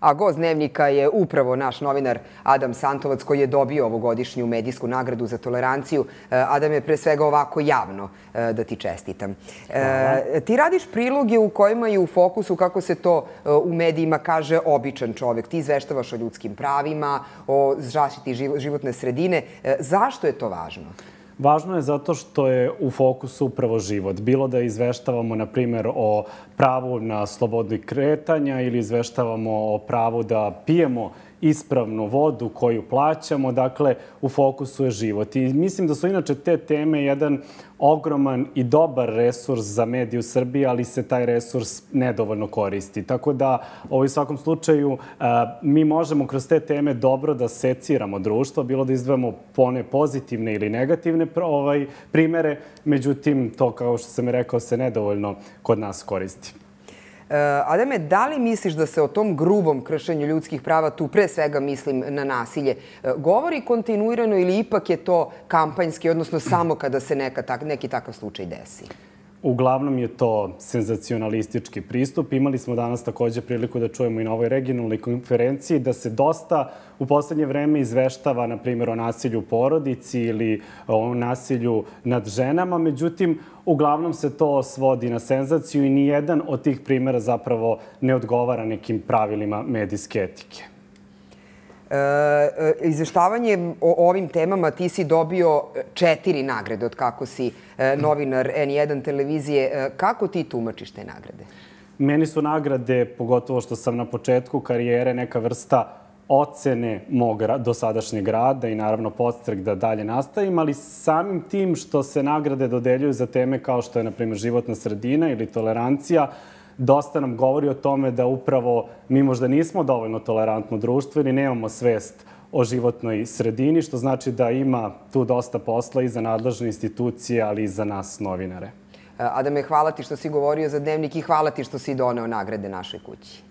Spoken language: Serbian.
A gost dnevnika je upravo naš novinar Adam Santovac koji je dobio ovogodišnju medijsku nagradu za toleranciju. E, Adam je pre svega ovako javno e, da ti čestitam. E, ti radiš priloge u kojima je u fokusu, kako se to u medijima kaže, običan čovek. Ti izveštavaš o ljudskim pravima, o zaštiti životne sredine. Zašto je to važno? Važno je zato što je u fokusu upravo život. Bilo da izveštavamo, na primjer, o pravu na slobodni kretanja ili izveštavamo o pravu da pijemo ispravnu vodu koju plaćamo, dakle, u fokusu je život. I mislim da su inače te teme jedan ogroman i dobar resurs za medije u Srbiji, ali se taj resurs nedovoljno koristi. Tako da, u svakom slučaju, mi možemo kroz te teme dobro da seciramo društvo, bilo da izdvojamo pone pozitivne ili negativne ovaj, primere, međutim, to, kao što sam rekao, se nedovoljno kod nas koristi. Eh, Ademe, da li misliš da se o tom grubom kršenju ljudskih prava, tu pre svega mislim na nasilje, eh, govori kontinuirano ili ipak je to kampanjski, odnosno samo kada se neka, neki takav slučaj desi? Uglavnom je to senzacionalistički pristup. Imali smo danas takođe priliku da čujemo i na ovoj regionalnoj konferenciji da se dosta u poslednje vreme izveštava, na primjer, o nasilju u porodici ili o nasilju nad ženama. Međutim, uglavnom se to svodi na senzaciju i nijedan od tih primjera zapravo ne odgovara nekim pravilima medijske etike. E, e, izveštavanje o ovim temama ti si dobio četiri nagrade od kako si e, novinar N1 televizije. Kako ti tumačiš te nagrade? Meni su nagrade, pogotovo što sam na početku karijere, neka vrsta ocene mog dosadašnjeg rada i naravno podstrek da dalje nastavim, ali samim tim što se nagrade dodeljuju za teme kao što je, na primjer, životna sredina ili tolerancija, dosta nam govori o tome da upravo mi možda nismo dovoljno tolerantno društvo ili nemamo svest o životnoj sredini, što znači da ima tu dosta posla i za nadležne institucije, ali i za nas novinare. Adame, hvala ti što si govorio za dnevnik i hvala ti što si doneo nagrade našoj kući.